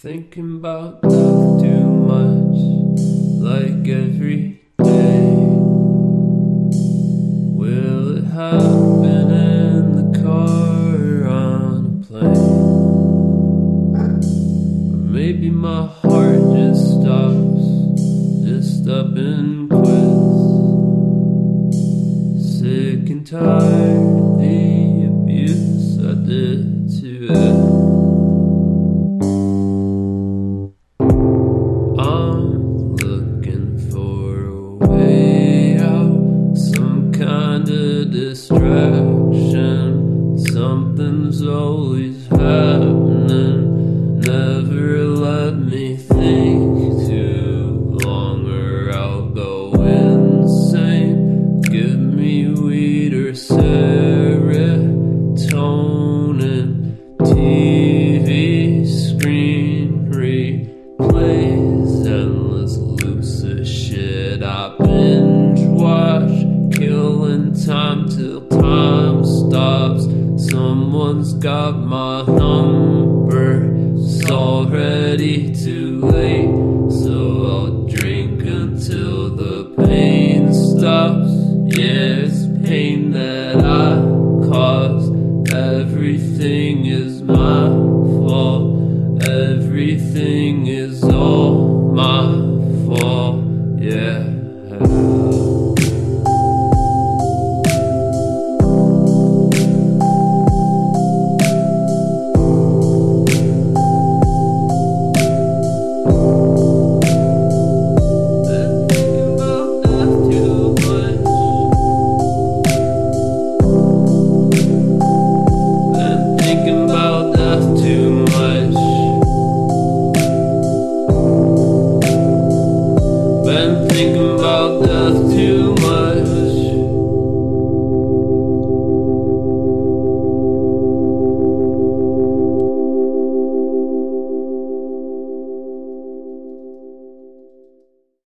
Thinking about death too much, like every day. Will it happen in the car or on a plane? Or maybe my heart just stops, just up and quits. Sick and tired of the abuse I did to it. Distraction. Something's always happening, never let me think too long or I'll go insane. Give me weed or serotonin, TV screen replays endless lucid shit. I binge watch, got my number, it's already too late. So I'll drink until the pain stops. Yeah, it's pain that I caused. Everything is my fault. Everything is all my fault. Thinking about death too.